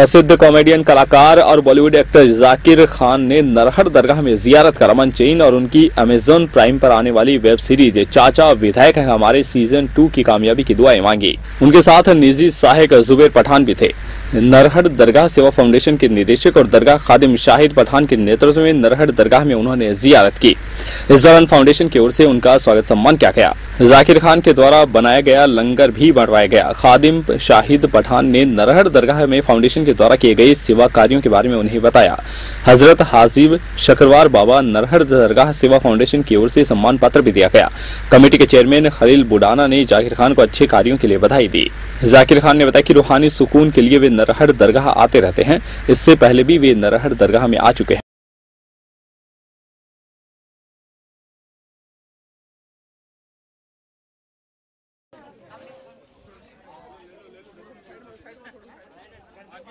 प्रसिद्ध कॉमेडियन कलाकार और बॉलीवुड एक्टर जाकिर खान ने नरहर दरगाह में जियारत कर अमन चैन और उनकी अमेजोन प्राइम पर आने वाली वेब सीरीज़ चाचा विधायक है। हमारे सीज़न टू की कामयाबी की दुआएँ मांगी। उनके साथ निजी सहायक जुबेर पठान भी थे। नरहर दरगाह सेवा फाउंडेशन के निदेशक और दरगाह खादिम शाहिद पठान के नेतृत्व में नरहर दरगाह में उन्होंने जियारत की। इस दौरान फाउंडेशन की ओर से उनका स्वागत सम्मान किया गया। जाकिर खान के द्वारा बनाया गया लंगर भी बढ़वाया गया। खादिम शाहिद पठान ने नरहर दरगाह में फाउंडेशन के द्वारा किए गए सेवा कार्यों के बारे में उन्हें बताया। हज़रत हाजिब शक्रवार बाबा नरहर दरगाह सेवा फाउंडेशन की ओर से सम्मान पत्र भी दिया गया। कमेटी के चेयरमैन खलील बुडाना ने जाकिर खान को अच्छे कार्यों के लिए बधाई दी। जाकिर खान ने बताया कि रूहानी सुकून के लिए वे नरहर दरगाह आते रहते हैं। इससे पहले भी वे नरहर दरगाह में आ चुके हैं।